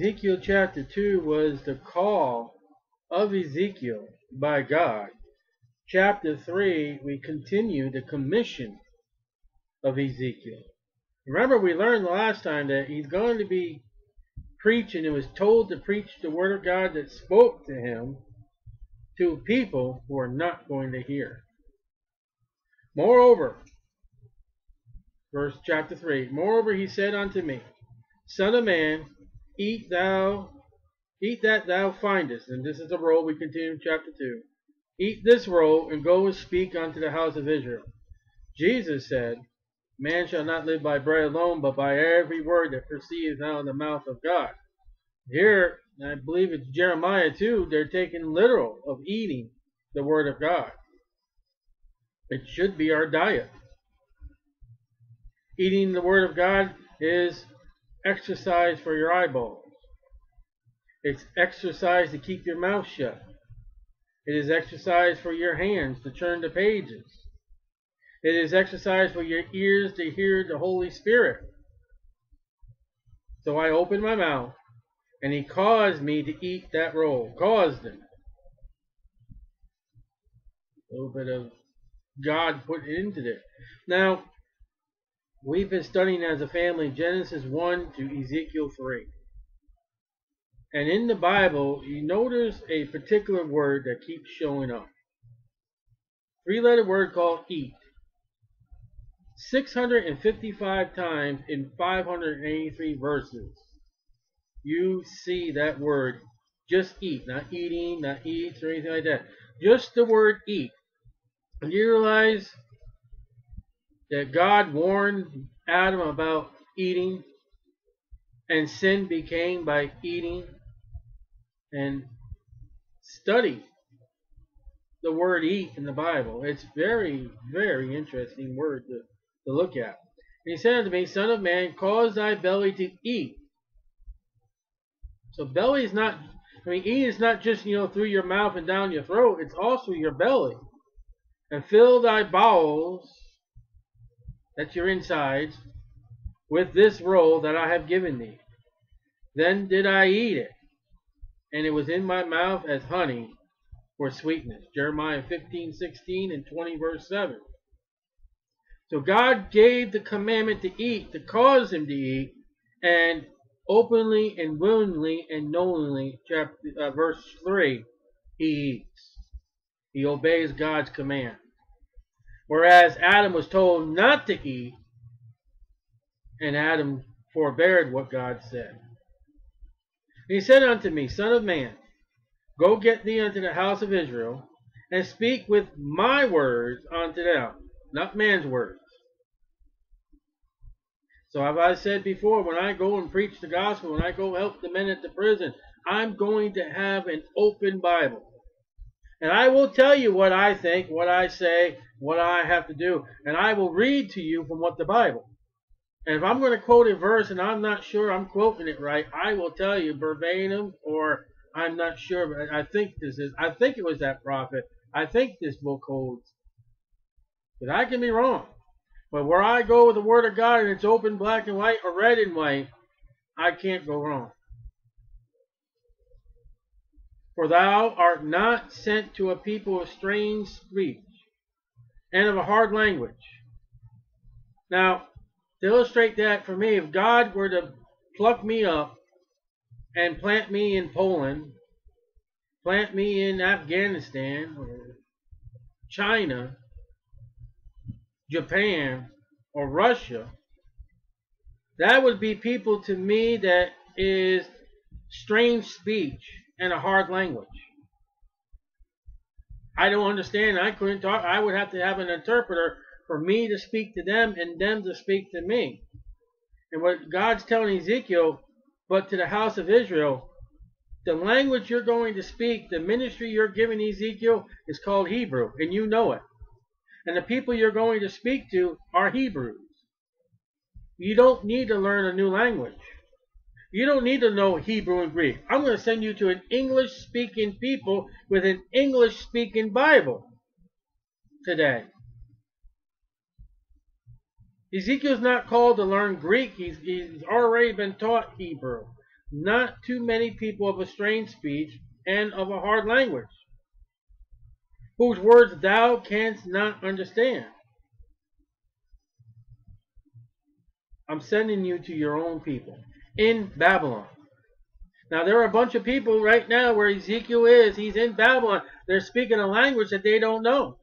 Ezekiel chapter 2 was the call of Ezekiel by God. Chapter 3, we continue the commission of Ezekiel. Remember, we learned the last time that he's going to be preaching and was told to preach the word of God that spoke to him to people who are not going to hear. Moreover, verse chapter 3, Moreover he said unto me, Son of man, eat thou, eat that thou findest. And this is the roll we continue in chapter 2. Eat this roll and go and speak unto the house of Israel. Jesus said, Man shall not live by bread alone, but by every word that proceeds out of the mouth of God. Here, I believe it's Jeremiah too, they're taking literal of eating the word of God. It should be our diet. Eating the word of God is exercise for your eyeballs. It's exercise to keep your mouth shut. It is exercise for your hands to turn the pages. It is exercise for your ears to hear the Holy Spirit. So I opened my mouth, and he caused me to eat that roll. Caused him. A little bit of God put into there. Now, we've been studying as a family Genesis 1 to Ezekiel 3. And in the Bible, you notice a particular word that keeps showing up. Three letter word called eat. 655 times in 583 verses. You see that word just eat, not eating, not eats, or anything like that. Just the word eat. And you realize that God warned Adam about eating, and sin became by eating and study the word eat in the Bible. It's very, very interesting word to, to look at. And he said unto me, Son of man, cause thy belly to eat. So belly is not, I mean, eat is not just, you know, through your mouth and down your throat. It's also your belly. And fill thy bowels, that's your insides, with this roll that I have given thee. Then did I eat it and it was in my mouth as honey for sweetness. Jeremiah 15, 16, and 20, verse 7. So God gave the commandment to eat, to cause him to eat, and openly and willingly and knowingly, chapter, uh, verse 3, he eats. He obeys God's command. Whereas Adam was told not to eat, and Adam forbeared what God said. He said unto me, Son of man, go get thee unto the house of Israel, and speak with my words unto them, not man's words. So have I said before, when I go and preach the gospel, when I go help the men at the prison, I'm going to have an open Bible. And I will tell you what I think, what I say, what I have to do. And I will read to you from what the Bible. And if I'm going to quote a verse and I'm not sure I'm quoting it right, I will tell you verbatim or I'm not sure, but I think this is, I think it was that prophet. I think this book holds. But I can be wrong. But where I go with the Word of God and it's open black and white or red and white, I can't go wrong. For thou art not sent to a people of strange speech and of a hard language. Now, to illustrate that for me, if God were to pluck me up and plant me in Poland, plant me in Afghanistan or China, Japan, or Russia, that would be people to me that is strange speech and a hard language. I don't understand. I couldn't talk. I would have to have an interpreter for me to speak to them and them to speak to me. And what God's telling Ezekiel, but to the house of Israel, the language you're going to speak, the ministry you're giving Ezekiel is called Hebrew, and you know it. And the people you're going to speak to are Hebrews. You don't need to learn a new language. You don't need to know Hebrew and Greek. I'm going to send you to an English speaking people with an English speaking Bible today. Ezekiel's not called to learn Greek. He's, he's already been taught Hebrew. not too many people of a strange speech and of a hard language, whose words thou canst not understand. I'm sending you to your own people in Babylon. Now, there are a bunch of people right now where Ezekiel is. He's in Babylon. They're speaking a language that they don't know.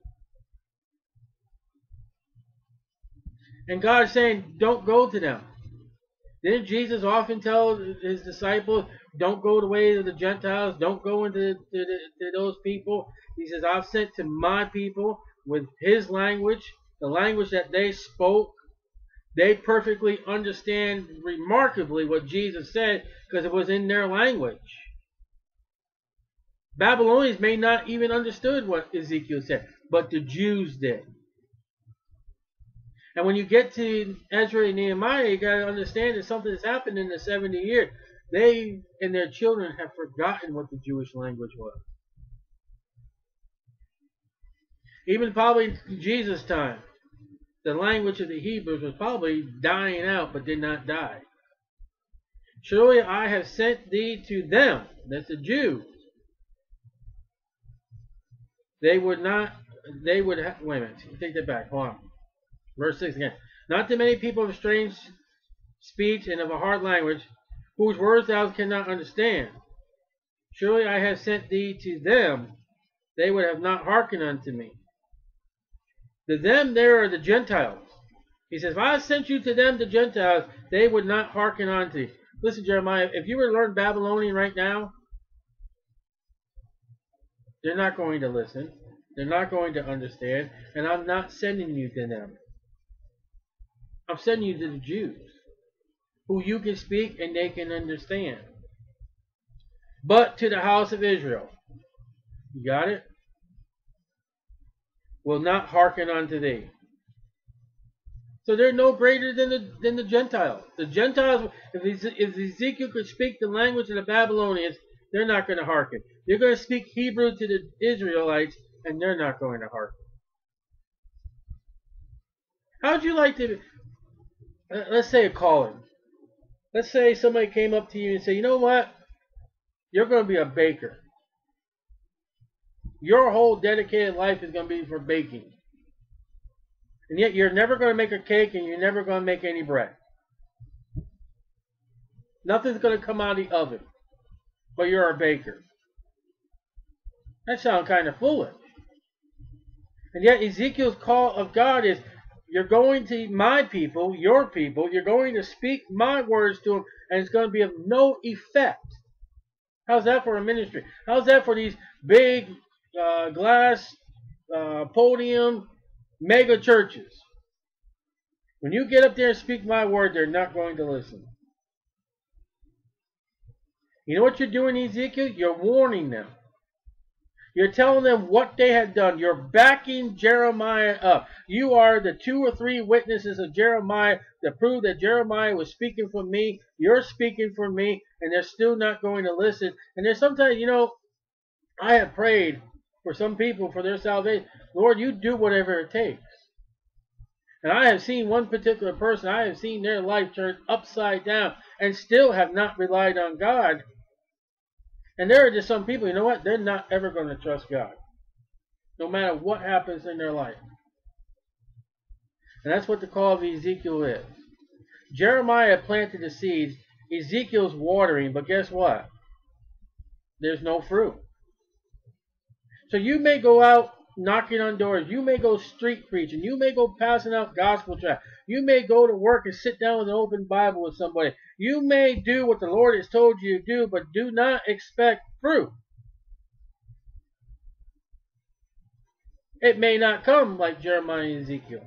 And God's saying, don't go to them. Didn't Jesus often tell his disciples, don't go the way of the Gentiles, don't go into to, to, those people? He says, I've sent to my people with his language, the language that they spoke. They perfectly understand remarkably what Jesus said because it was in their language. Babylonians may not even understood what Ezekiel said, but the Jews did. And when you get to Ezra and Nehemiah, you got to understand that something has happened in the 70 years. They and their children have forgotten what the Jewish language was. Even probably Jesus' time, the language of the Hebrews was probably dying out but did not die. Surely I have sent thee to them, that's the Jews. They would not, they would, have, wait a minute, take that back, hold on. Verse 6 again. Not to many people of strange speech and of a hard language, whose words thou cannot understand. Surely I have sent thee to them, they would have not hearkened unto me. The them there are the Gentiles. He says, if I sent you to them, the Gentiles, they would not hearken unto you. Listen, Jeremiah, if you were to learn Babylonian right now, they're not going to listen. They're not going to understand. And I'm not sending you to them. I'm sending you to the Jews, who you can speak and they can understand. But to the house of Israel, you got it? Will not hearken unto thee. So they're no greater than the than the Gentiles. The Gentiles, if, if Ezekiel could speak the language of the Babylonians, they're not going to hearken. They're going to speak Hebrew to the Israelites, and they're not going to hearken. How'd you like to? Let's say a calling. Let's say somebody came up to you and said, you know what? You're going to be a baker. Your whole dedicated life is going to be for baking. And yet you're never going to make a cake and you're never going to make any bread. Nothing's going to come out of the oven. But you're a baker. That sounds kind of foolish. And yet Ezekiel's call of God is you're going to my people, your people, you're going to speak my words to them, and it's going to be of no effect. How's that for a ministry? How's that for these big uh, glass uh, podium mega churches? When you get up there and speak my word, they're not going to listen. You know what you're doing, Ezekiel? You're warning them. You're telling them what they had done. You're backing Jeremiah up. You are the two or three witnesses of Jeremiah that prove that Jeremiah was speaking for me. You're speaking for me, and they're still not going to listen. And there's sometimes, you know, I have prayed for some people for their salvation. Lord, you do whatever it takes. And I have seen one particular person, I have seen their life turned upside down and still have not relied on God and there are just some people, you know what? They're not ever going to trust God. No matter what happens in their life. And that's what the call of Ezekiel is. Jeremiah planted the seeds. Ezekiel's watering, but guess what? There's no fruit. So you may go out knocking on doors. You may go street preaching. You may go passing out gospel tracts. You may go to work and sit down with an open Bible with somebody. You may do what the Lord has told you to do, but do not expect fruit. It may not come like Jeremiah and Ezekiel.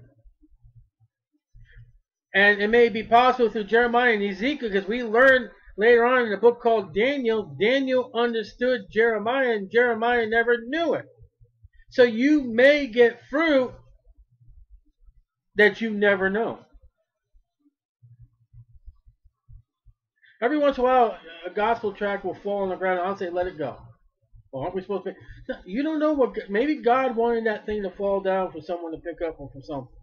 And it may be possible through Jeremiah and Ezekiel because we learn later on in a book called Daniel, Daniel understood Jeremiah and Jeremiah never knew it. So you may get fruit that you never know. Every once in a while, a gospel tract will fall on the ground, and I'll say, let it go. Well, aren't we supposed to? You don't know what. Maybe God wanted that thing to fall down for someone to pick up or for something.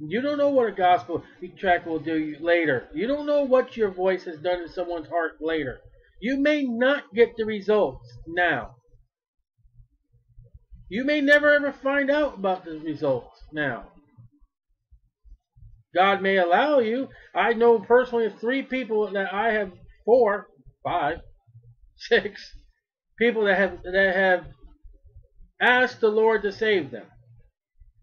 You don't know what a gospel tract will do later. You don't know what your voice has done in someone's heart later. You may not get the results now. You may never ever find out about the results now. God may allow you. I know personally of three people that I have four, five, six people that have that have asked the Lord to save them.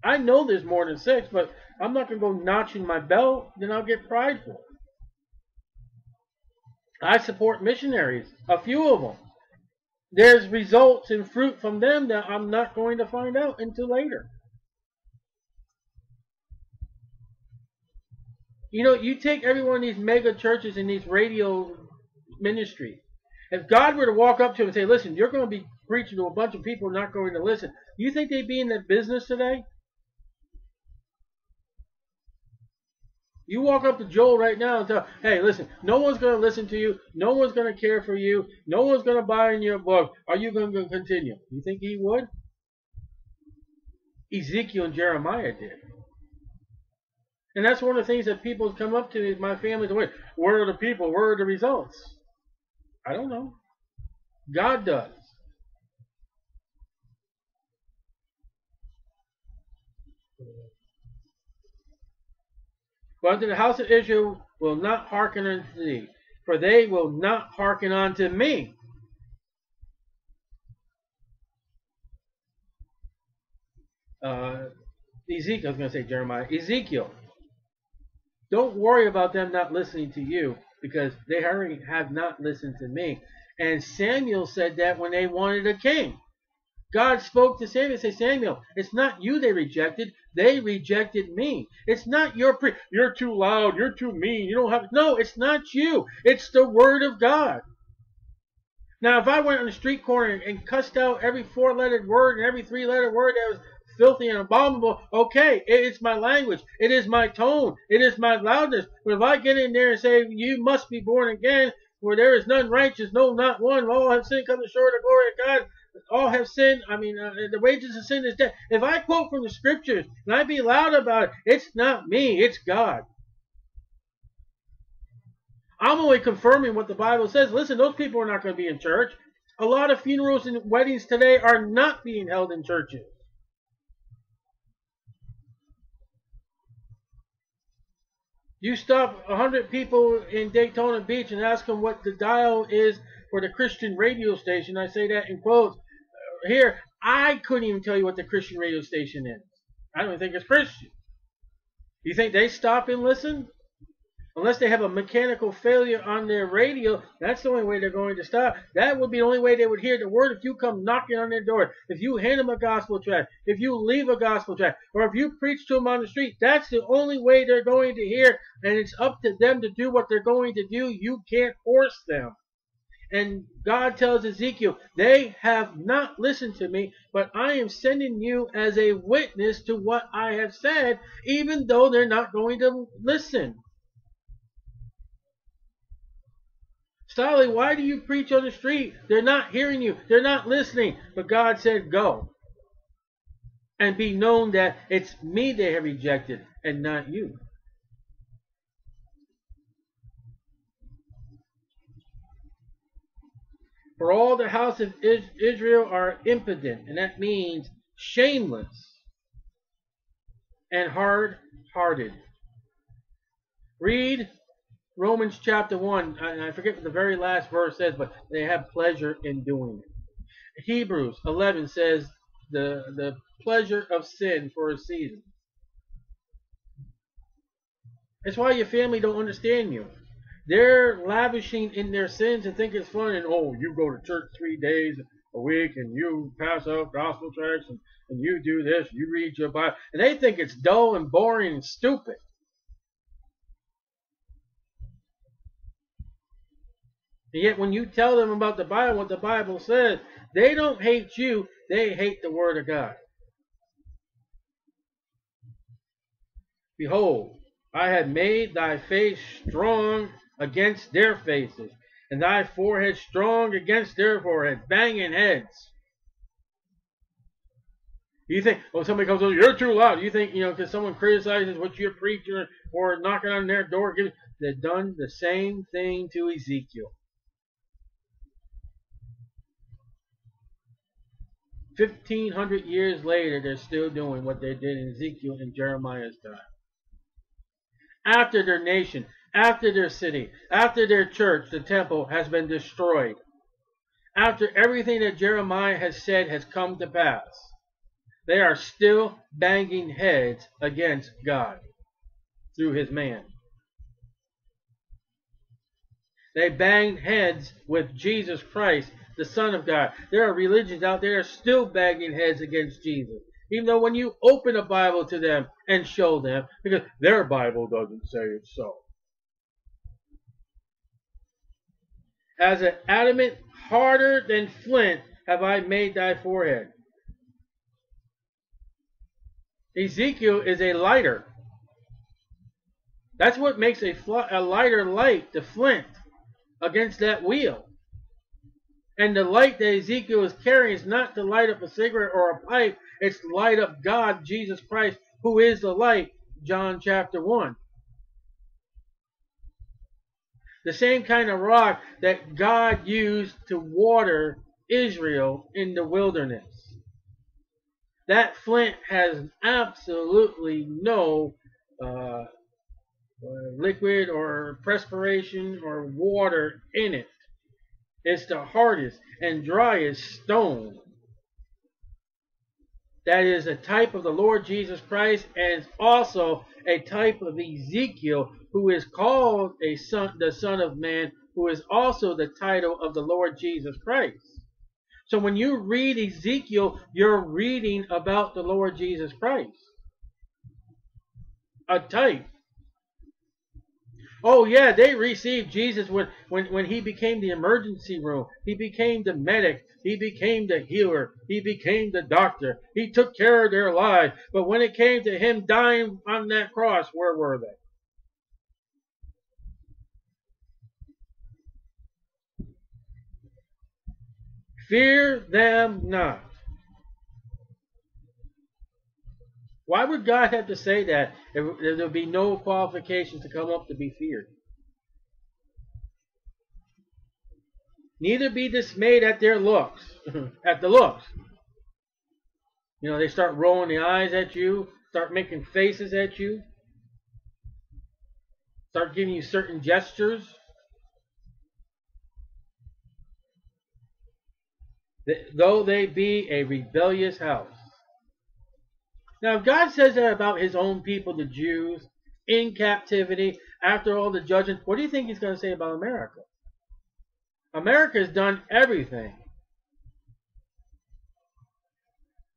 I know there's more than six, but I'm not going to go notching my belt, then I'll get prideful. I support missionaries, a few of them. There's results and fruit from them that I'm not going to find out until later. You know, you take every one of these mega churches and these radio ministries. If God were to walk up to them and say, listen, you're going to be preaching to a bunch of people not going to listen, you think they'd be in that business today? You walk up to Joel right now and tell, hey, listen, no one's going to listen to you. No one's going to care for you. No one's going to buy in your book. Are you going to continue? You think he would? Ezekiel and Jeremiah did. And that's one of the things that people come up to my family. To wait, where are the people? Where are the results? I don't know. God does. But unto the house of Israel will not hearken unto thee, for they will not hearken unto me. Uh, Ezekiel, I was going to say Jeremiah. Ezekiel. Don't worry about them not listening to you because they already have not listened to me. And Samuel said that when they wanted a king. God spoke to Samuel, say, Samuel, it's not you they rejected. They rejected me. It's not your pre you're too loud, you're too mean, you don't have no, it's not you. It's the word of God. Now if I went on the street corner and cussed out every four lettered word and every three lettered word that was filthy and abominable, okay, it's my language, it is my tone, it is my loudness. But if I get in there and say, You must be born again, where there is none righteous, no, not one, all have sinned, come short of the glory of God, all have sinned. I mean, uh, the wages of sin is death. If I quote from the scriptures and I be loud about it, it's not me, it's God. I'm only confirming what the Bible says. Listen, those people are not going to be in church. A lot of funerals and weddings today are not being held in churches. You stop 100 people in Daytona Beach and ask them what the dial is for the Christian radio station. I say that in quotes here, I couldn't even tell you what the Christian radio station is. I don't even think it's Christian. You think they stop and listen? Unless they have a mechanical failure on their radio, that's the only way they're going to stop. That would be the only way they would hear the word if you come knocking on their door, if you hand them a gospel tract, if you leave a gospel tract, or if you preach to them on the street. That's the only way they're going to hear, and it's up to them to do what they're going to do. You can't force them. And God tells Ezekiel, they have not listened to me, but I am sending you as a witness to what I have said, even though they're not going to listen. Sally, why do you preach on the street? They're not hearing you. They're not listening. But God said, go. And be known that it's me they have rejected and not you. For all the house of Israel are impotent, and that means shameless and hard hearted. Read Romans chapter 1, and I forget what the very last verse says, but they have pleasure in doing it. Hebrews 11 says the, the pleasure of sin for a season. That's why your family don't understand you. They're lavishing in their sins and think it's fun. And oh, you go to church three days a week and you pass out gospel tracts and, and you do this, you read your Bible, and they think it's dull and boring and stupid. And yet, when you tell them about the Bible, what the Bible says, they don't hate you, they hate the Word of God. Behold, I have made thy face strong against their faces, and thy forehead strong against their forehead, banging heads. You think, oh, somebody comes over, you're too loud. You think, you know, because someone criticizes what you're preaching or knocking on their door, giving, they've done the same thing to Ezekiel. 1500 years later, they're still doing what they did in Ezekiel and Jeremiah's time. After their nation, after their city, after their church, the temple has been destroyed, after everything that Jeremiah has said has come to pass, they are still banging heads against God through his man. They banged heads with Jesus Christ the Son of God. There are religions out there still banging heads against Jesus. Even though when you open a Bible to them and show them, because their Bible doesn't say it's so. As an adamant harder than flint have I made thy forehead. Ezekiel is a lighter. That's what makes a, a lighter light, the flint, against that wheel. And the light that Ezekiel is carrying is not to light up a cigarette or a pipe, it's light up God, Jesus Christ, who is the light, John chapter 1. The same kind of rock that God used to water Israel in the wilderness. That flint has absolutely no uh, liquid or perspiration or water in it. It's the hardest and driest stone. That is a type of the Lord Jesus Christ and also a type of Ezekiel who is called a son, the Son of Man, who is also the title of the Lord Jesus Christ. So when you read Ezekiel, you're reading about the Lord Jesus Christ. A type Oh yeah, they received Jesus when, when, when he became the emergency room. He became the medic. He became the healer. He became the doctor. He took care of their lives. But when it came to him dying on that cross, where were they? Fear them not. Why would God have to say that if there would be no qualifications to come up to be feared? Neither be dismayed at their looks, at the looks. You know, they start rolling the eyes at you, start making faces at you, start giving you certain gestures. Though they be a rebellious house. Now, if God says that about his own people, the Jews, in captivity, after all the judgment, what do you think he's going to say about America? America has done everything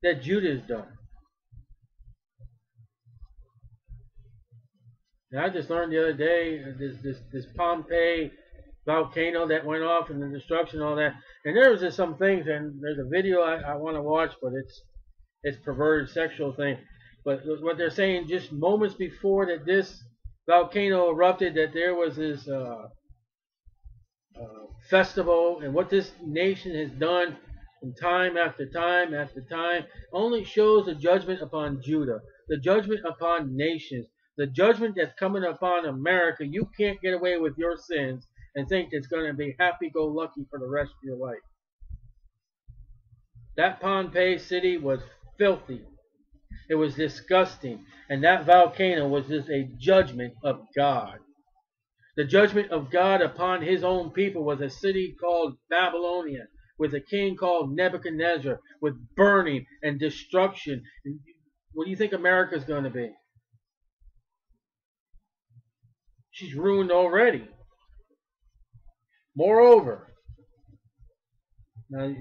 that Judah has done. Now, I just learned the other day this this this Pompeii volcano that went off and the destruction and all that. And there was just some things, and there's a video I, I want to watch, but it's it's perverted sexual thing. But what they're saying just moments before that this volcano erupted, that there was this uh, uh, festival, and what this nation has done from time after time after time only shows the judgment upon Judah, the judgment upon nations, the judgment that's coming upon America. You can't get away with your sins and think it's going to be happy-go-lucky for the rest of your life. That Pompeii city was filthy. It was disgusting. And that volcano was just a judgment of God. The judgment of God upon his own people was a city called Babylonia, with a king called Nebuchadnezzar, with burning and destruction. What do you think America's going to be? She's ruined already. Moreover, now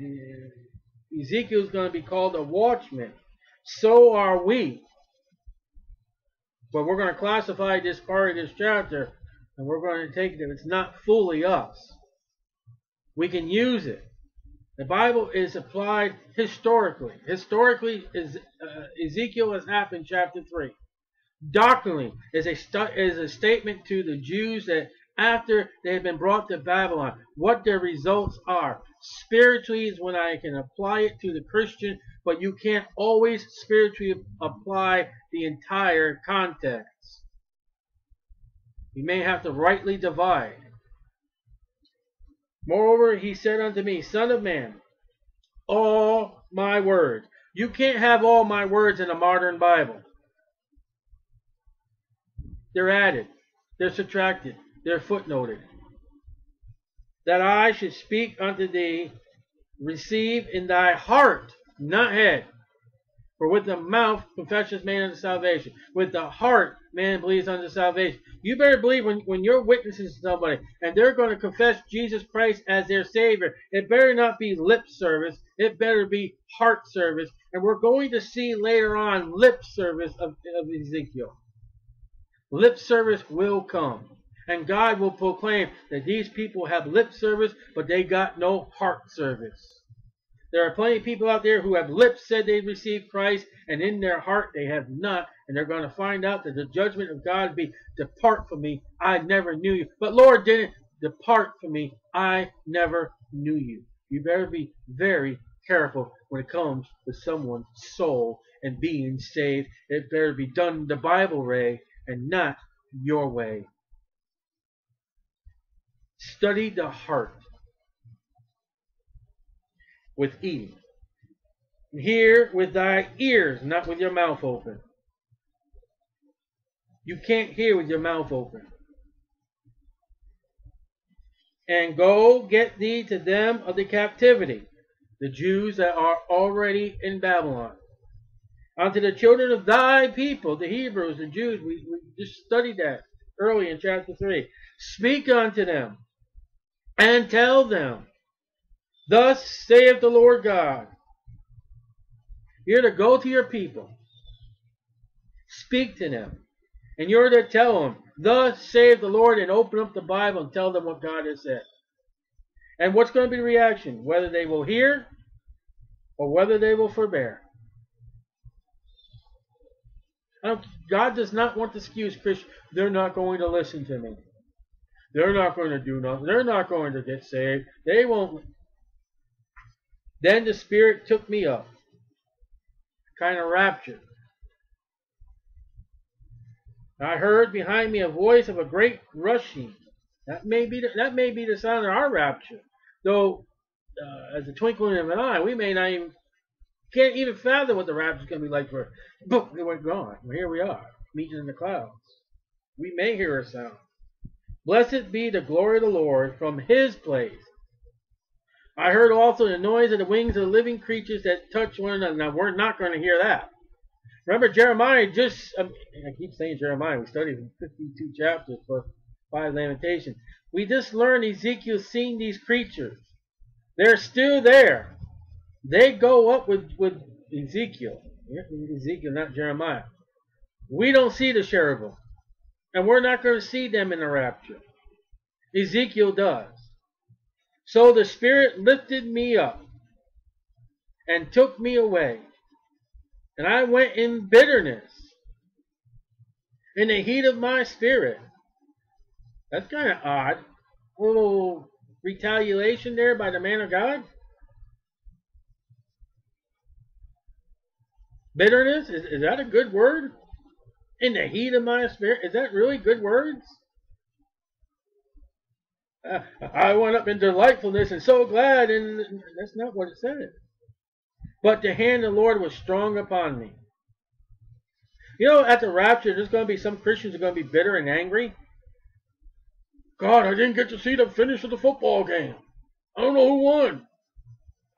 Ezekiel is going to be called a watchman. So are we. But we're going to classify this part of this chapter and we're going to take it it's not fully us. We can use it. The Bible is applied historically. Historically, is, uh, Ezekiel has happened chapter 3. Doctrinally is a, is a statement to the Jews that after they have been brought to Babylon, what their results are. Spiritually is when I can apply it to the Christian, but you can't always spiritually apply the entire context. You may have to rightly divide. Moreover, he said unto me, Son of man, all my words. You can't have all my words in a modern Bible. They're added, they're subtracted, they're footnoted. That I should speak unto thee, receive in thy heart, not head. For with the mouth confession is made unto salvation. With the heart man believes unto salvation. You better believe when, when you're witnessing to somebody and they're going to confess Jesus Christ as their Savior, it better not be lip service. It better be heart service. And we're going to see later on lip service of, of Ezekiel. Lip service will come. And God will proclaim that these people have lip service, but they got no heart service. There are plenty of people out there who have lips said they received Christ, and in their heart they have not, and they're going to find out that the judgment of God be, Depart from me, I never knew you. But Lord didn't depart from me, I never knew you. You better be very careful when it comes to someone's soul and being saved. It better be done the Bible way and not your way. Study the heart with eating. Hear with thy ears, not with your mouth open. You can't hear with your mouth open. And go get thee to them of the captivity, the Jews that are already in Babylon. Unto the children of thy people, the Hebrews, the Jews, we, we just studied that early in chapter 3. Speak unto them and tell them Thus saith the Lord God. You're to go to your people, speak to them, and you're to tell them, Thus saith the Lord, and open up the Bible and tell them what God has said. And what's going to be the reaction? Whether they will hear or whether they will forbear. Um, God does not want to excuse, Christians. They're not going to listen to me. They're not going to do nothing. They're not going to get saved. They won't. Then the Spirit took me up, kind of rapture. I heard behind me a voice of a great rushing. That may be the, that may be the sound of our rapture, though. Uh, as a twinkling of an eye, we may not even can't even fathom what the rapture is going to be like for. Boom, they went gone. Well, here we are, meeting in the clouds. We may hear a sound. Blessed be the glory of the Lord from His place. I heard also the noise of the wings of the living creatures that touch one another. Now, we're not going to hear that. Remember, Jeremiah just, um, I keep saying Jeremiah, we studied 52 chapters for five Lamentations. We just learned Ezekiel seeing these creatures. They're still there. They go up with, with Ezekiel. Ezekiel, not Jeremiah. We don't see the cherubim. And we're not going to see them in the rapture. Ezekiel does. So the Spirit lifted me up and took me away. And I went in bitterness, in the heat of my spirit. That's kind of odd. A little retaliation there by the man of God. Bitterness, is, is that a good word? In the heat of my spirit, is that really good words? Uh, I went up in delightfulness and so glad, and that's not what it said. But the hand of the Lord was strong upon me. You know, at the rapture, there's going to be some Christians are going to be bitter and angry. God, I didn't get to see the finish of the football game. I don't know who won.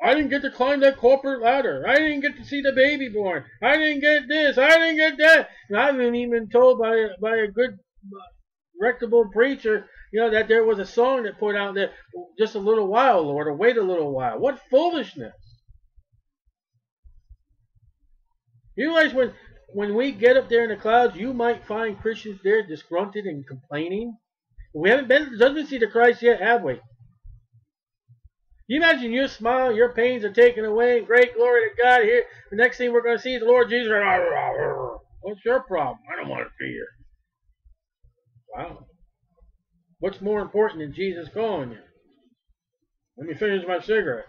I didn't get to climb that corporate ladder. I didn't get to see the baby born. I didn't get this. I didn't get that. And I've been even told by by a good uh, reputable preacher you know, that there was a song that put out there just a little while, Lord, or wait a little while. What foolishness. You realize when, when we get up there in the clouds, you might find Christians there disgruntled and complaining. We haven't been doesn't see the Christ yet, have we? You imagine you smile, your pains are taken away, great glory to God. Here, the next thing we're going to see is the Lord Jesus. What's your problem? I don't want to be here. Wow. What's more important than Jesus calling you? Let me finish my cigarette.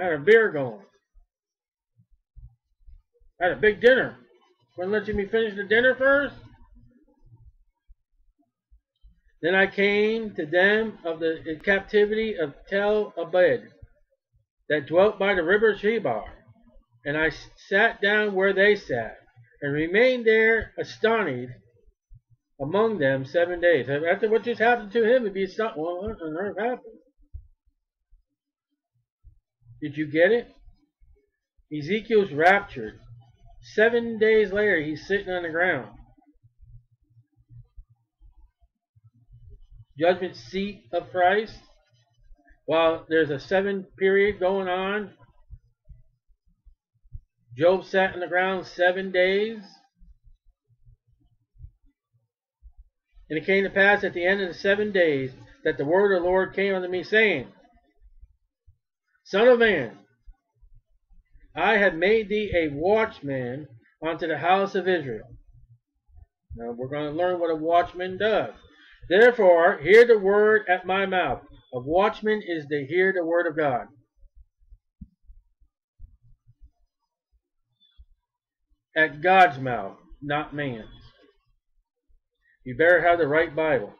I had a beer going. I had a big dinner. Wouldn't let me finish the dinner first? Then I came to them of the captivity of Tel Abib, that dwelt by the river Chebar, and I sat down where they sat, and remained there astonished among them seven days. After what just happened to him, it'd be astonished. Well, on earth happened? Did you get it? Ezekiel's raptured. Seven days later, he's sitting on the ground. Judgment seat of Christ. While there's a seven period going on, Job sat on the ground seven days. And it came to pass at the end of the seven days that the word of the Lord came unto me, saying, Son of man, I have made thee a watchman unto the house of Israel. Now we're going to learn what a watchman does. Therefore, hear the word at my mouth. A watchmen is to hear the word of God. At God's mouth, not man's. You better have the right Bible.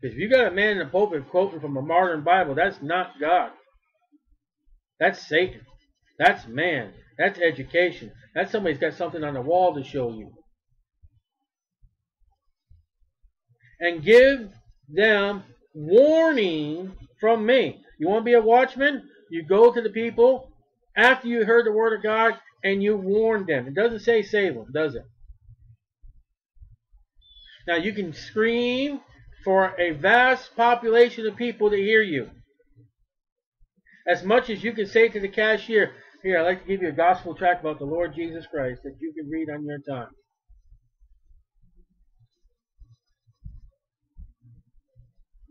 Because if you got a man in the pulpit quoting from a modern Bible, that's not God. That's Satan. That's man. That's education. That's somebody's got something on the wall to show you. And give them warning from me. You want to be a watchman? You go to the people after you heard the word of God and you warn them. It doesn't say save them, does it? Now you can scream for a vast population of people to hear you. As much as you can say to the cashier, here, I'd like to give you a gospel tract about the Lord Jesus Christ that you can read on your time.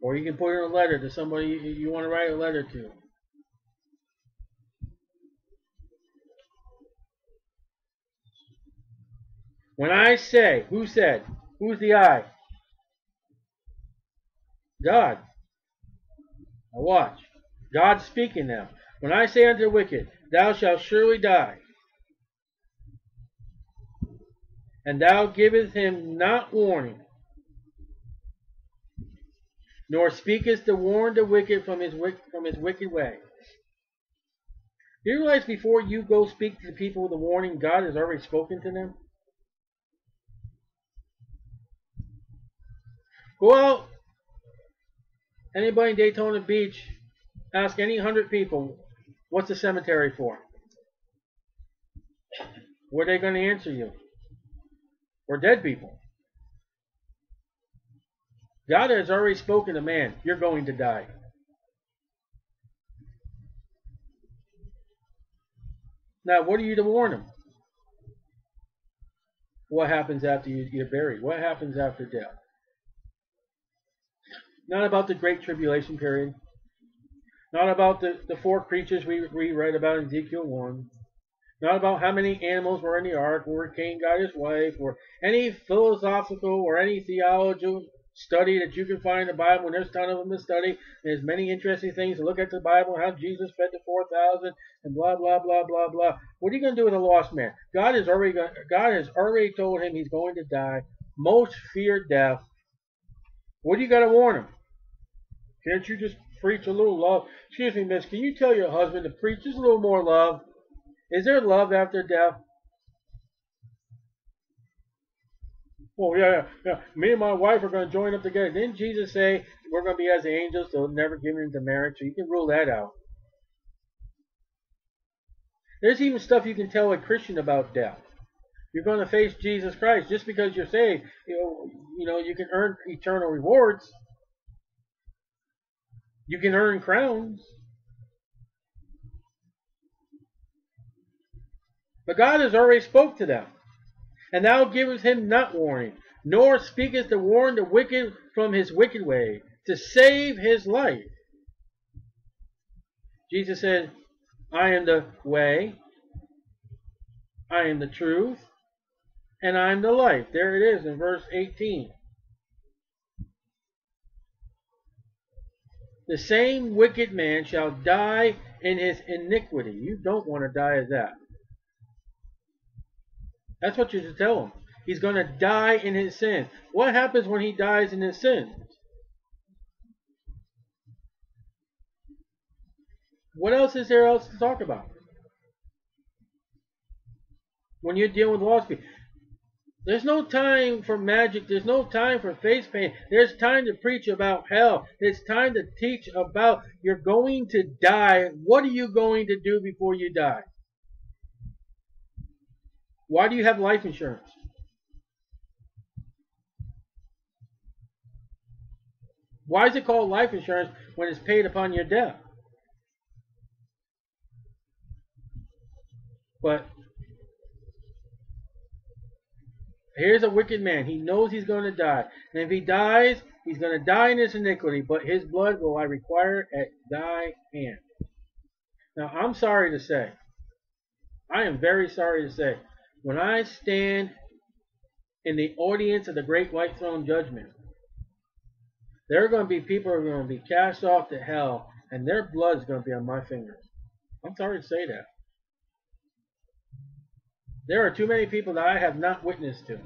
Or you can put in a letter to somebody you want to write a letter to. When I say, who said? Who's the I? God. Now watch. God's speaking now. When I say unto the wicked, Thou shalt surely die, and thou givest him not warning, nor speakest to warn the wicked from his, from his wicked way. Do you realize before you go speak to the people the warning, God has already spoken to them? Go out. Anybody in Daytona Beach, ask any hundred people, what's the cemetery for? What are they going to answer you? We're dead people. God has already spoken to man, you're going to die. Now, what are you to warn them? What happens after you get buried? What happens after death? Not about the Great Tribulation period. Not about the, the four creatures we, we read about in Ezekiel 1. Not about how many animals were in the ark, where Cain got his wife, or any philosophical or any theological study that you can find in the Bible, and there's a ton of them to study. There's many interesting things to look at the Bible, how Jesus fed the 4,000, and blah, blah, blah, blah, blah. What are you going to do with a lost man? God has already, God has already told him he's going to die. Most fear death. What do you got to warn him? Can't you just preach a little love? Excuse me, miss, can you tell your husband to preach just a little more love? Is there love after death? Oh, yeah, yeah, yeah. Me and my wife are going to join up together. Didn't Jesus say we're going to be as angels, so never given into marriage? So you can rule that out. There's even stuff you can tell a Christian about death. You're going to face Jesus Christ just because you're saved. You know, you know, you can earn eternal rewards. You can earn crowns. But God has already spoke to them. And thou givest him not warning, nor speakest to warn the wicked from his wicked way, to save his life. Jesus said, I am the way, I am the truth, and I am the life. There it is in verse 18. The same wicked man shall die in his iniquity. You don't want to die as that. That's what you should tell him. He's going to die in his sin. What happens when he dies in his sins? What else is there else to talk about? When you're dealing with lost people. There's no time for magic. There's no time for face paint. There's time to preach about hell. It's time to teach about you're going to die. What are you going to do before you die? Why do you have life insurance? Why is it called life insurance when it's paid upon your death? But here's a wicked man. He knows he's going to die. And if he dies, he's going to die in his iniquity, but his blood will I require at thy hand. Now, I'm sorry to say, I am very sorry to say, when I stand in the audience of the great white throne judgment, there are going to be people who are going to be cast off to hell, and their blood is going to be on my fingers. I'm sorry to say that. There are too many people that I have not witnessed to.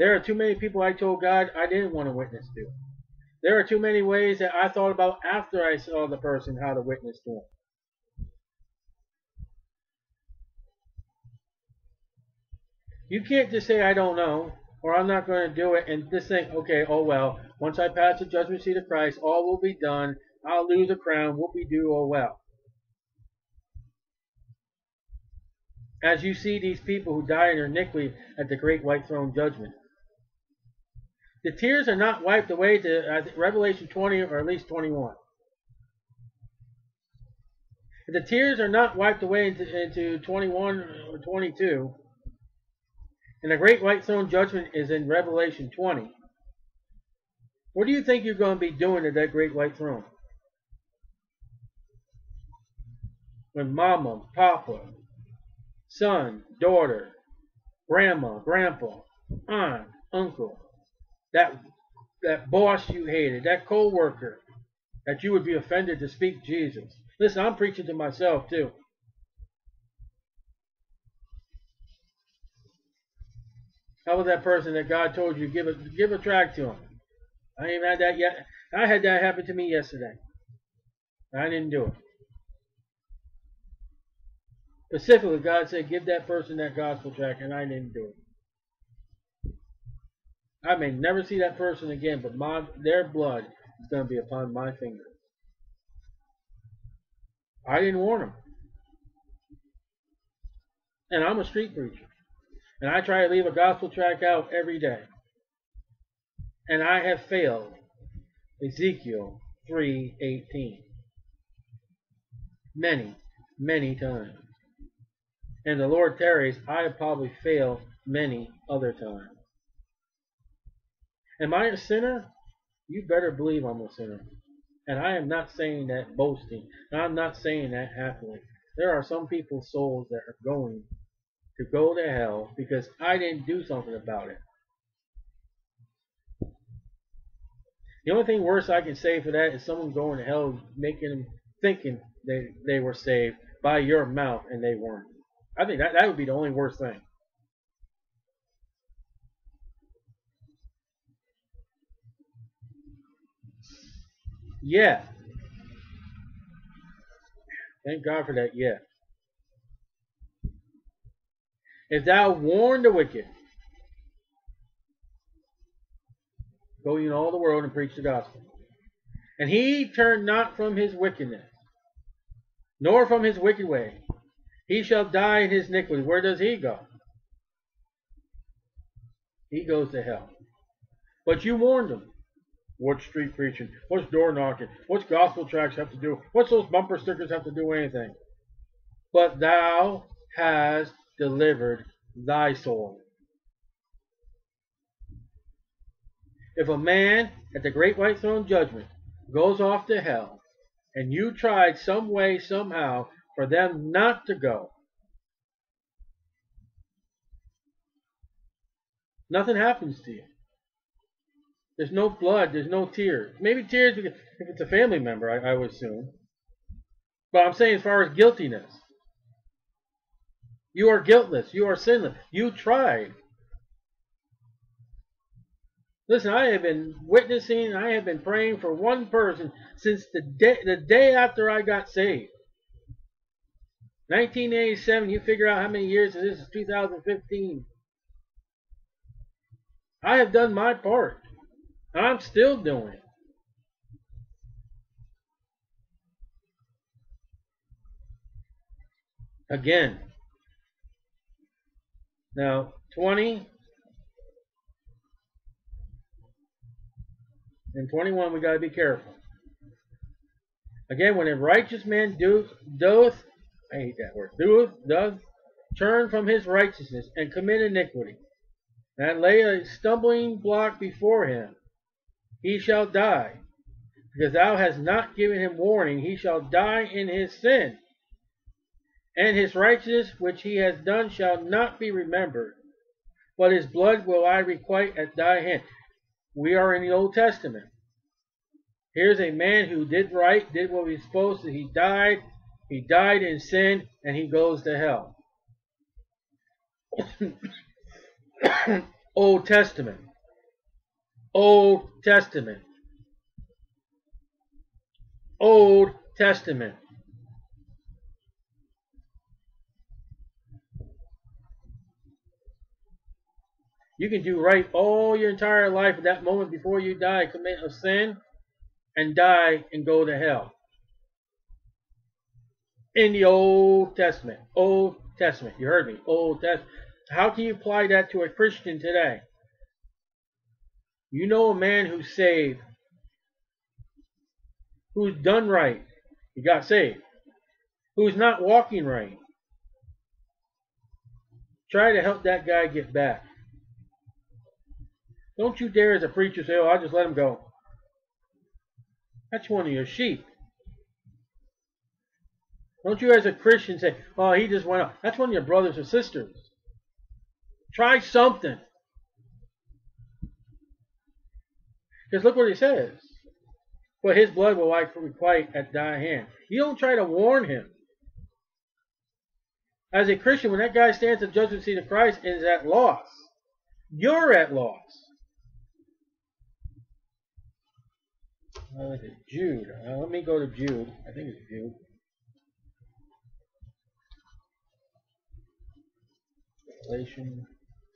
There are too many people I told God I didn't want to witness to. There are too many ways that I thought about after I saw the person how to witness to him. You can't just say I don't know or I'm not going to do it and just think, okay, oh well, once I pass the judgment seat of Christ, all will be done. I'll lose a crown, whoopie do, oh well. as you see these people who die in their iniquity at the great white throne judgment. The tears are not wiped away to uh, Revelation 20 or at least 21. The tears are not wiped away into, into 21 or 22, and the great white throne judgment is in Revelation 20, what do you think you're going to be doing at that great white throne? When mama, papa, son, daughter, grandma, grandpa, aunt, uncle, that that boss you hated, that co-worker that you would be offended to speak Jesus. Listen, I'm preaching to myself too. How about that person that God told you give a give a track to him? I ain't had that yet. I had that happen to me yesterday. I didn't do it. Specifically, God said, give that person that gospel tract, and I didn't do it. I may never see that person again, but my their blood is going to be upon my finger. I didn't warn them. And I'm a street preacher. And I try to leave a gospel tract out every day. And I have failed. Ezekiel 3.18. Many, many times and the Lord tarries, I have probably failed many other times. Am I a sinner? You better believe I'm a sinner. And I am not saying that boasting. I'm not saying that happily. There are some people's souls that are going to go to hell because I didn't do something about it. The only thing worse I can say for that is someone going to hell making them thinking they, they were saved by your mouth and they weren't. I think that, that would be the only worst thing. Yeah. Thank God for that, yeah. If thou warn the wicked, go ye in all the world and preach the gospel. And he turned not from his wickedness, nor from his wicked way, he shall die in his iniquity. Where does he go? He goes to hell. But you warned him. What's street preaching? What's door knocking? What's gospel tracts have to do? What's those bumper stickers have to do anything? But thou hast delivered thy soul. If a man at the great white throne judgment goes off to hell, and you tried some way, somehow, for them not to go. Nothing happens to you. There's no blood. There's no tears. Maybe tears if it's a family member, I, I would assume. But I'm saying as far as guiltiness. You are guiltless. You are sinless. You tried. Listen, I have been witnessing, I have been praying for one person since the day, the day after I got saved. 1987, you figure out how many years it is, it's 2015. I have done my part. I'm still doing it. Again. Now, 20 and 21, we got to be careful. Again, when a righteous man doeth, doeth, I hate that word, doeth, does, turn from his righteousness and commit iniquity, and lay a stumbling block before him, he shall die. Because thou hast not given him warning, he shall die in his sin and his righteousness which he has done shall not be remembered, but his blood will I requite at thy hand. We are in the Old Testament. Here's a man who did right, did what he was supposed to. He died. He died in sin, and he goes to hell. Old Testament. Old Testament. Old Testament. You can do right all your entire life at that moment before you die, commit a sin, and die and go to hell. In the Old Testament. Old Testament. You heard me. Old Testament. How can you apply that to a Christian today? You know a man who's saved, who's done right, he got saved, who's not walking right. Try to help that guy get back. Don't you dare as a preacher say, oh, I'll just let him go. That's one of your sheep. Don't you as a Christian say, oh, he just went out. That's one of your brothers or sisters. Try something. Because look what he says. For his blood will I requite at thy hand. You don't try to warn him. As a Christian, when that guy stands at the judgment seat of Christ and is at loss, you're at loss. Uh, Jude. Uh, let me go to Jude. I think it's Jude. Revelation,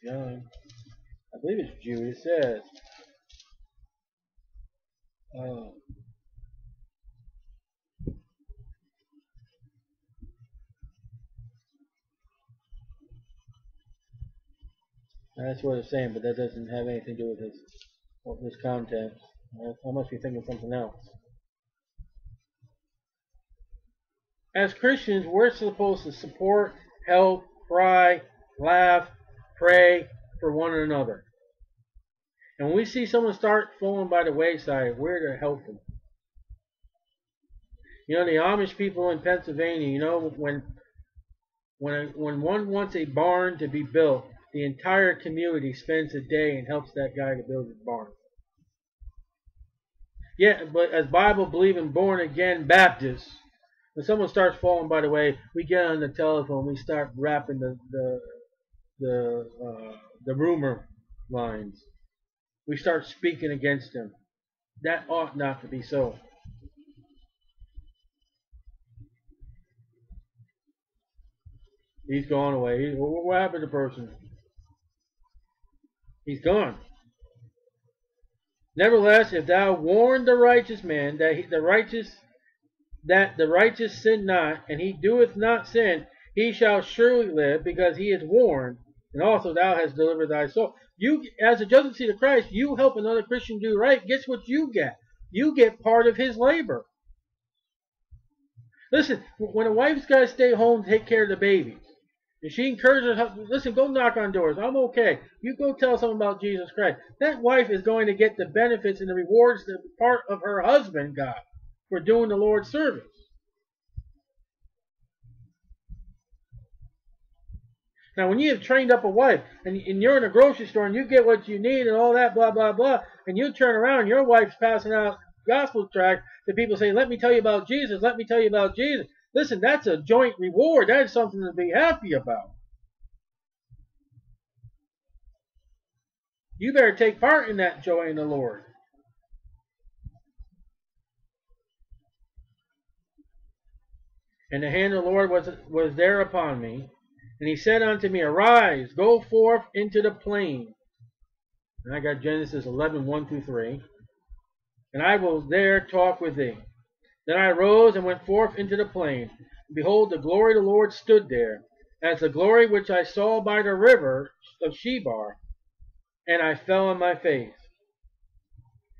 John. I believe it's Jude. It says, uh, that's what it's saying, but that doesn't have anything to do with this, this content. I must be thinking something else. As Christians, we're supposed to support, help, cry, laugh, pray for one another. And when we see someone start falling by the wayside, we're to help them. You know, the Amish people in Pennsylvania, you know, when when when one wants a barn to be built, the entire community spends a day and helps that guy to build his barn. Yeah, but as Bible believing born again Baptists, when someone starts falling by the way, we get on the telephone, we start rapping the the the uh, the rumor lines. We start speaking against them. That ought not to be so. He's gone away. What happened to the person? He's gone. Nevertheless, if thou warn the righteous man that he, the righteous that the righteous sin not, and he doeth not sin, he shall surely live, because he is warned, and also thou hast delivered thy soul. You, as a judgment seat of Christ, you help another Christian do right. Guess what you get? You get part of his labor. Listen, when a wife's got to stay home take care of the babies, and she encourages her, listen, go knock on doors. I'm okay. You go tell someone about Jesus Christ. That wife is going to get the benefits and the rewards that part of her husband got for doing the Lord's service. Now, when you have trained up a wife and, and you're in a grocery store and you get what you need and all that, blah, blah, blah, and you turn around and your wife's passing out gospel tract to people saying, let me tell you about Jesus, let me tell you about Jesus. Listen, that's a joint reward. That is something to be happy about. You better take part in that joy in the Lord. And the hand of the Lord was, was there upon me. And he said unto me, Arise, go forth into the plain. And I got Genesis 11, 1 through 3. And I will there talk with thee. Then I rose and went forth into the plain. Behold, the glory of the Lord stood there, as the glory which I saw by the river of Chebar, And I fell on my face.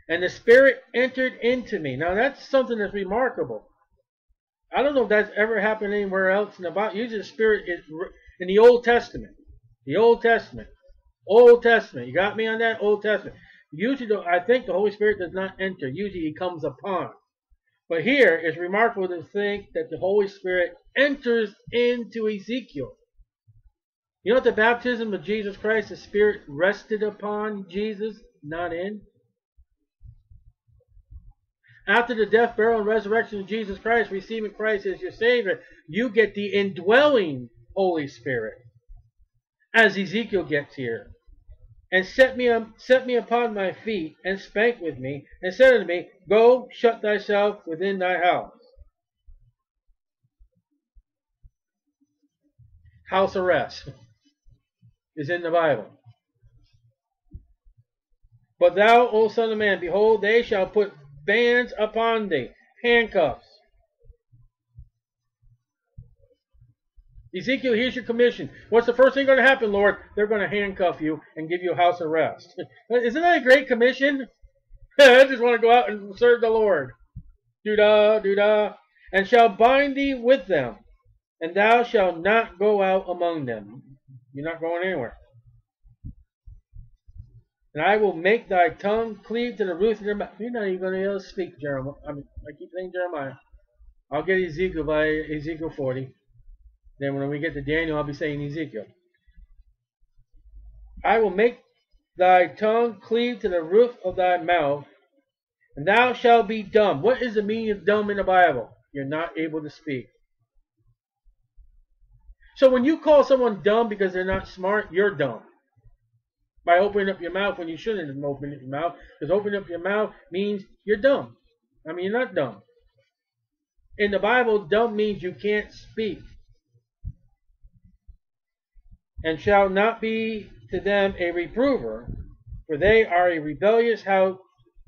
And the Spirit entered into me. Now that's something that's remarkable. I don't know if that's ever happened anywhere else in the Bible. Usually the Spirit is in the Old Testament. The Old Testament. Old Testament. You got me on that? Old Testament. Usually, I think the Holy Spirit does not enter. Usually he comes upon. But here it's remarkable to think that the Holy Spirit enters into Ezekiel. You know, at the baptism of Jesus Christ, the Spirit rested upon Jesus, not in. After the death, burial, and resurrection of Jesus Christ, receiving Christ as your Savior, you get the indwelling Holy Spirit, as Ezekiel gets here. And set me, set me upon my feet, and spake with me, and said unto me, Go, shut thyself within thy house. House arrest is in the Bible. But thou, O son of man, behold, they shall put bands upon thee, handcuffs. Ezekiel, here's your commission. What's the first thing going to happen, Lord? They're going to handcuff you and give you house arrest. Isn't that a great commission? I just want to go out and serve the Lord. Do-da, do-da. And shall bind thee with them, and thou shalt not go out among them. You're not going anywhere. And I will make thy tongue cleave to the roof of your mouth. You're not even going to be able to speak, Jeremiah. I, mean, I keep saying Jeremiah. I'll get Ezekiel by Ezekiel 40. Then when we get to Daniel, I'll be saying Ezekiel. I will make thy tongue cleave to the roof of thy mouth, and thou shalt be dumb. What is the meaning of dumb in the Bible? You're not able to speak. So when you call someone dumb because they're not smart, you're dumb by opening up your mouth when you shouldn't have opened up your mouth. Because opening up your mouth means you're dumb. I mean, you're not dumb. In the Bible, dumb means you can't speak. And shall not be to them a reprover, for they are a rebellious house.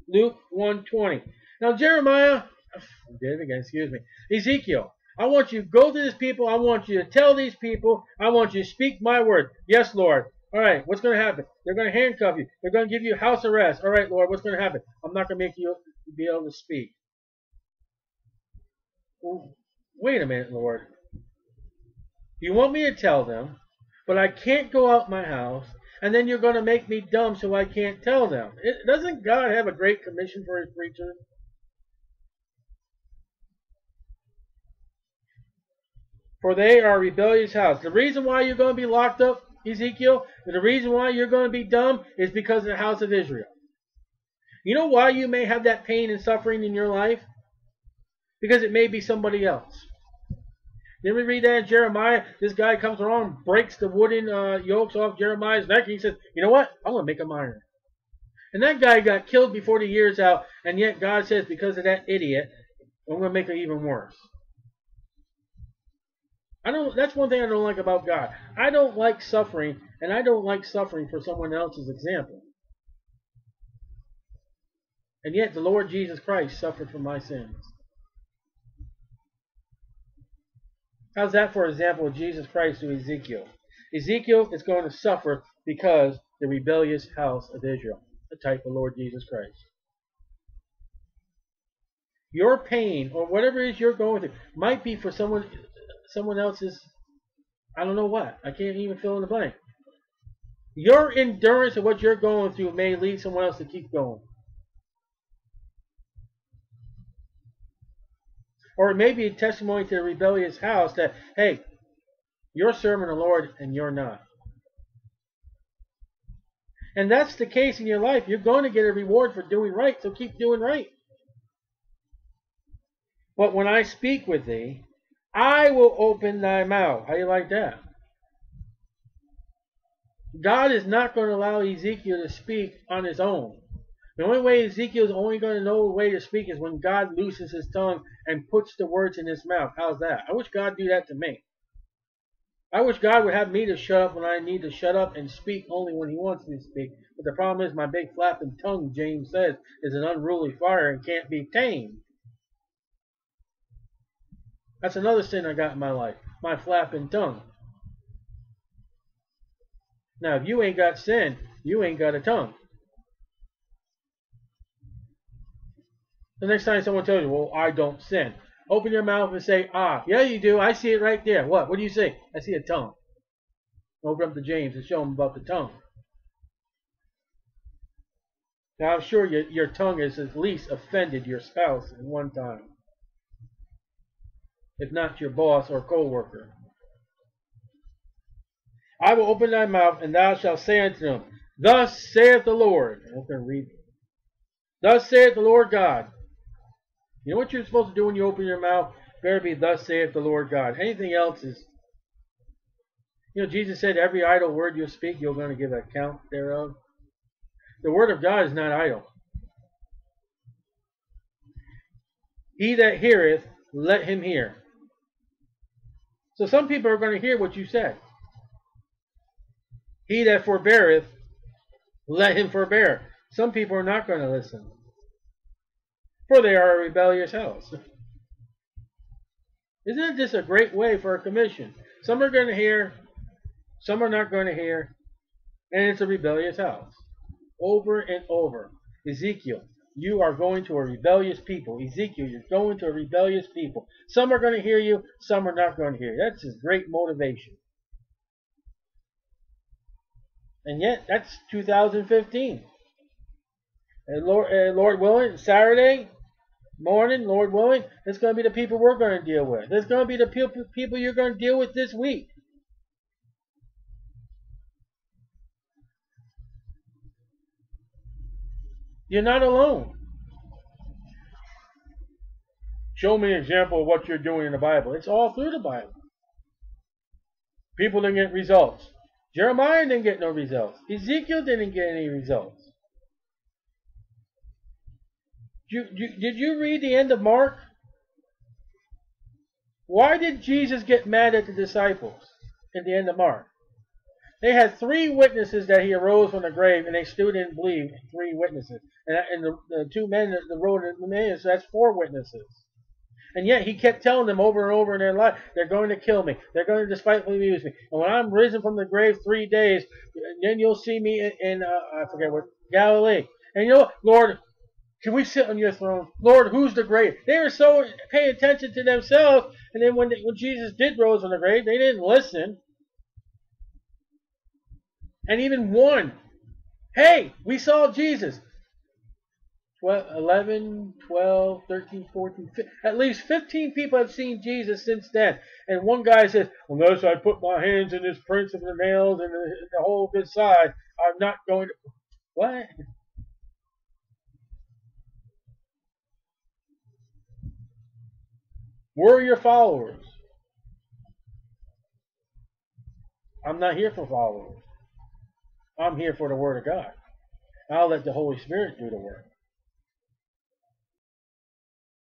Luke 120. Now Jeremiah, it again, excuse me. Ezekiel, I want you to go to these people. I want you to tell these people. I want you to speak my word. Yes, Lord. All right, what's going to happen? They're going to handcuff you. They're going to give you house arrest. All right, Lord, what's going to happen? I'm not going to make you be able to speak. Wait a minute, Lord. You want me to tell them, but I can't go out my house, and then you're going to make me dumb so I can't tell them. It, doesn't God have a great commission for his preachers? For they are a rebellious house. The reason why you're going to be locked up Ezekiel, and the reason why you're going to be dumb is because of the house of Israel. You know why you may have that pain and suffering in your life? Because it may be somebody else. Then we read that in Jeremiah. This guy comes along, breaks the wooden uh, yokes off Jeremiah's neck, and he says, You know what? I'm going to make him iron. And that guy got killed before the year's out, and yet God says, Because of that idiot, I'm going to make it even worse. I don't. That's one thing I don't like about God. I don't like suffering, and I don't like suffering for someone else's example. And yet, the Lord Jesus Christ suffered for my sins. How's that for example of Jesus Christ to Ezekiel? Ezekiel is going to suffer because the rebellious house of Israel, the type of Lord Jesus Christ. Your pain or whatever it is you're going through might be for someone someone else's, I don't know what. I can't even fill in the blank. Your endurance of what you're going through may lead someone else to keep going. Or it may be a testimony to the rebellious house that, hey, you're serving the Lord and you're not. And that's the case in your life. You're going to get a reward for doing right, so keep doing right. But when I speak with thee, I will open thy mouth. How you like that? God is not going to allow Ezekiel to speak on his own. The only way Ezekiel is only going to know a way to speak is when God loosens his tongue and puts the words in his mouth. How's that? I wish God do that to me. I wish God would have me to shut up when I need to shut up and speak only when he wants me to speak. But the problem is my big flapping tongue, James says, is an unruly fire and can't be tamed. That's another sin I got in my life. My flapping tongue. Now, if you ain't got sin, you ain't got a tongue. The next time someone tells you, well, I don't sin, open your mouth and say, ah, yeah, you do. I see it right there. What? What do you say? I see a tongue. Open up to James and show him about the tongue. Now, I'm sure your, your tongue has at least offended your spouse at one time, if not your boss or co-worker. I will open thy mouth, and thou shalt say unto them, Thus saith the Lord. I'm going to read. Thus saith the Lord God. You know what you're supposed to do when you open your mouth? Better be, Thus saith the Lord God. Anything else is. You know, Jesus said, Every idle word you speak, you're going to give account thereof. The word of God is not idle. He that heareth, let him hear. So some people are going to hear what you said. He that forbeareth, let him forbear. Some people are not going to listen, for they are a rebellious house. Isn't this a great way for a commission? Some are going to hear, some are not going to hear, and it's a rebellious house. Over and over. Ezekiel, you are going to a rebellious people. Ezekiel, you're going to a rebellious people. Some are going to hear you, some are not going to hear you. That's his great motivation. And yet, that's 2015. And Lord, uh, Lord willing, Saturday morning, Lord willing, it's going to be the people we're going to deal with. It's going to be the people, people you're going to deal with this week. You're not alone. Show me an example of what you're doing in the Bible. It's all through the Bible. People didn't get results. Jeremiah didn't get no results. Ezekiel didn't get any results. Did you, did you read the end of Mark? Why did Jesus get mad at the disciples at the end of Mark? They had three witnesses that he arose from the grave, and they still didn't believe. Three witnesses, and, and the, the, two men that in the so that's four witnesses. And yet he kept telling them over and over in their life, they're going to kill me. They're going to despitefully use me. And when I'm risen from the grave three days, then you'll see me in, in uh, I forget what, Galilee. And you know, Lord, can we sit on your throne? Lord, who's the great? They were so paying attention to themselves. And then when, they, when Jesus did rose from the grave, they didn't listen. And even one, hey, we saw Jesus. 12, 11, 12, 13, 14, 15, at least 15 people have seen Jesus since then. And one guy says, unless I put my hands in his prints of the nails and the, the hole of his side, I'm not going to. What? We're your followers. I'm not here for followers. I'm here for the Word of God. I'll let the Holy Spirit do the work.